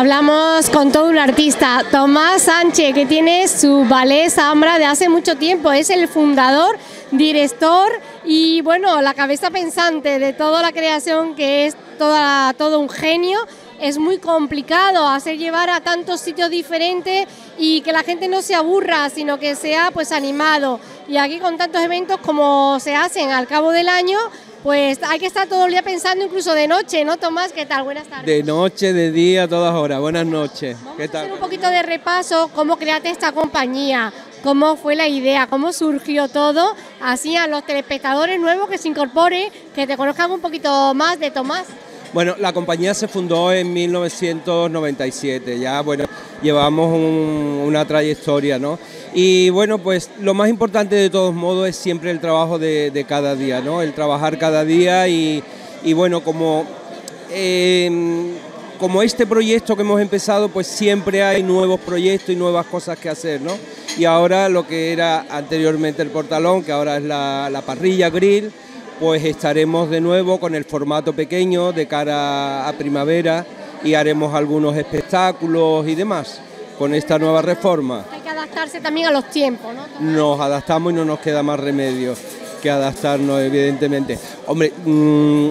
Hablamos con todo un artista, Tomás Sánchez, que tiene su ballet Zambra de hace mucho tiempo. Es el fundador, director y, bueno, la cabeza pensante de toda la creación, que es toda, todo un genio. Es muy complicado hacer llevar a tantos sitios diferentes y que la gente no se aburra, sino que sea pues animado. Y aquí con tantos eventos como se hacen al cabo del año, pues hay que estar todo el día pensando, incluso de noche, ¿no, Tomás? ¿Qué tal? Buenas tardes. De noche, de día, todas horas. Buenas noches. ¿Qué tal? Hacer un poquito de repaso, cómo creaste esta compañía, cómo fue la idea, cómo surgió todo, así a los telespectadores nuevos que se incorporen, que te conozcan un poquito más de Tomás. Bueno, la compañía se fundó en 1997, ya bueno, llevamos una trayectoria, ¿no? Y bueno, pues lo más importante de todos modos es siempre el trabajo de, cada día, ¿no? El trabajar cada día y, bueno, como, em, como este proyecto que hemos empezado, pues siempre hay nuevos proyectos y nuevas cosas que hacer, ¿no? Y ahora lo que era anteriormente el portalón, que ahora es la, la parrilla grill, pues estaremos de nuevo con el formato pequeño de cara a primavera y haremos algunos espectáculos y demás con esta nueva reforma. Hay que adaptarse también a los tiempos, ¿no? Nos adaptamos y no nos queda más remedio que adaptarnos, evidentemente. Hombre, mm,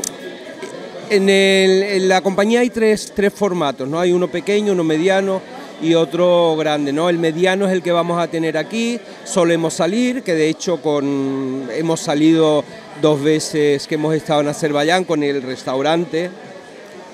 en, la compañía hay tres, tres formatos, ¿no? Hay uno pequeño, uno mediano y otro grande, ¿no? El mediano es el que vamos a tener aquí, solemos salir, que de hecho con, hemos salido dos veces que hemos estado en Azerbaiyán con el restaurante,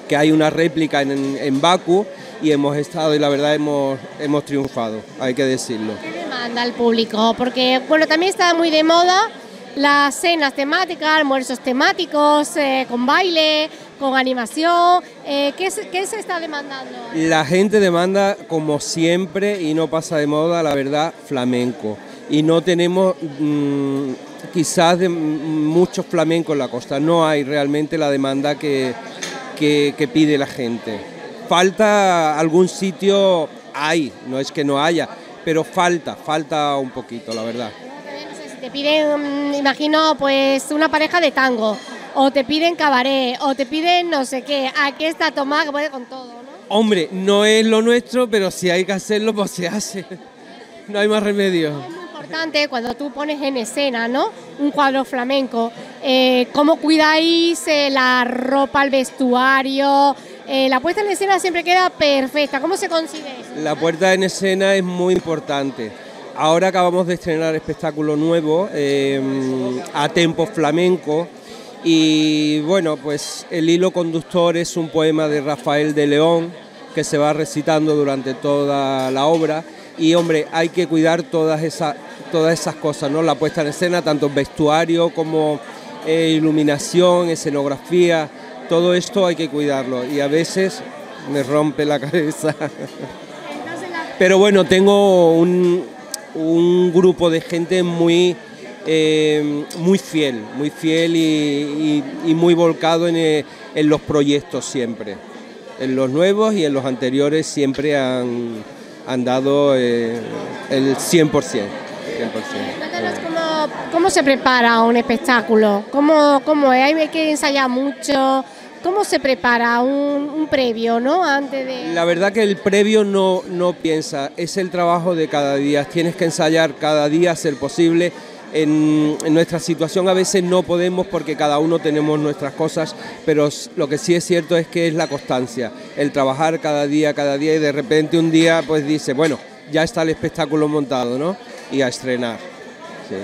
que hay una réplica en, en Baku y hemos estado y la verdad hemos, hemos triunfado, hay que decirlo. ¿Qué demanda el público? Porque bueno, también está muy de moda las cenas temáticas, almuerzos temáticos, eh, con baile, con animación. Eh, ¿qué, ¿qué, se está demandando? La gente demanda, como siempre, y no pasa de moda, la verdad, flamenco. Y no tenemos mm, quizás de muchos flamencos en la costa, no hay realmente la demanda que, que, pide la gente. Falta algún sitio, hay, no es que no haya, pero falta, falta un poquito, la verdad. Si te piden, mm, imagino, pues una pareja de tango, o te piden cabaret, o te piden no sé qué, aquí está Tomás que puede con todo, ¿no? Hombre, no es lo nuestro, pero si hay que hacerlo, pues se hace. No hay más remedio cuando tú pones en escena, ¿no? Un cuadro flamenco. Eh, ¿Cómo cuidáis eh, la ropa, el vestuario? Eh, la puesta en escena siempre queda perfecta. ¿Cómo se consigue eso? La puesta en escena es muy importante. Ahora acabamos de estrenar espectáculo nuevo a tempo flamenco. Y bueno, pues el hilo conductor es un poema de Rafael de León que se va recitando durante toda la obra. Y hombre, hay que cuidar todas esas todas esas cosas, ¿no? La puesta en escena, tanto vestuario como eh, iluminación, escenografía, todo esto hay que cuidarlo y a veces me rompe la cabeza. Pero bueno, tengo un, grupo de gente muy, eh, muy fiel, muy fiel y, muy volcado eh, en, los proyectos siempre. En los nuevos y en los anteriores siempre han, han dado el 100%. Cuéntanos cómo, se prepara un espectáculo, cómo, cómo es, hay que ensayar mucho, cómo se prepara un, previo, ¿no? Antes de... La verdad que el previo no, no piensa, es el trabajo de cada día, tienes que ensayar cada día, ser posible. En, nuestra situación a veces no podemos porque cada uno tenemos nuestras cosas, pero lo que sí es cierto es que es la constancia, el trabajar cada día, cada día y de repente un día pues dice, bueno, ya está el espectáculo montado, ¿no? y a estrenar. Sí.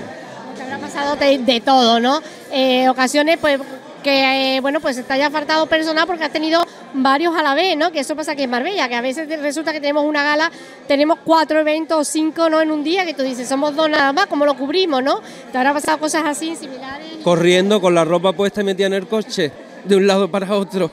Te habrá pasado de, todo, ¿no? Eh, ocasiones, pues que eh, bueno pues te haya faltado personal porque has tenido varios a la vez, ¿no? Que eso pasa aquí en Marbella, que a veces resulta que tenemos una gala, tenemos cuatro eventos o cinco no en un día, que tú dices, somos dos nada más, ¿cómo lo cubrimos, no? ¿Te habrá pasado cosas así, similares? Corriendo con la ropa puesta y metida en el coche, de un lado para otro.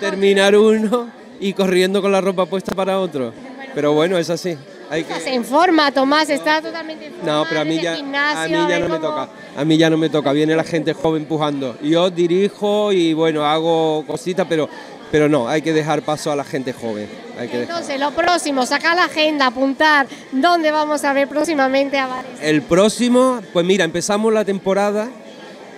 Terminar uno y corriendo con la ropa puesta para otro. Pero bueno, es así. Estás en forma, Tomás, está totalmente en forma. No, pero a mí ya, a mí ya no me toca. A mí ya no me toca. Viene la gente joven empujando. Yo dirijo y bueno, hago cositas, pero pero no, hay que dejar paso a la gente joven. Entonces, lo próximo, sacar la agenda, apuntar, ¿dónde vamos a ver próximamente a Vares? El próximo, pues mira, empezamos la temporada,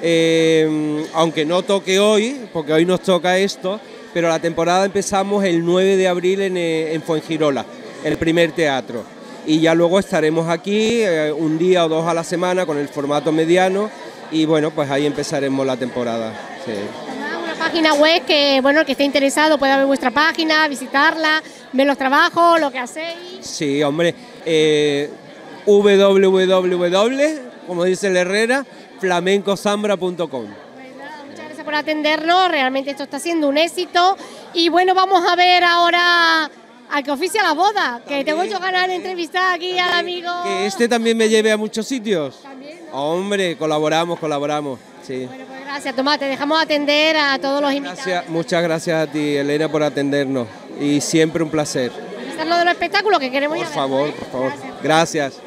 eh, aunque no toque hoy, porque hoy nos toca esto, pero la temporada empezamos el 9 de abril en, eh, en Fuengirola, el primer teatro. Y ya luego estaremos aquí eh, un día o dos a la semana con el formato mediano y bueno, pues ahí empezaremos la temporada. sí. Una página web que, bueno, el que esté interesado puede ver vuestra página, visitarla, ver los trabajos, lo que hacéis. Sí, hombre, eh, www, como dice el Herrera, gracias por atendernos, realmente esto está siendo un éxito. Y bueno, vamos a ver ahora al que oficia la boda, que tengo yo ganas de entrevistar aquí al amigo. Que este también me lleve a muchos sitios. También, ¿no? Hombre, colaboramos, colaboramos. Sí. Bueno, pues gracias, Tomás, te dejamos atender a todos los invitados. Gracias, muchas gracias a ti, Elena, por atendernos. Y siempre un placer. Avisarnos de los espectáculos que queremos Por ir a ver, favor, ¿eh? por favor. Gracias. Gracias.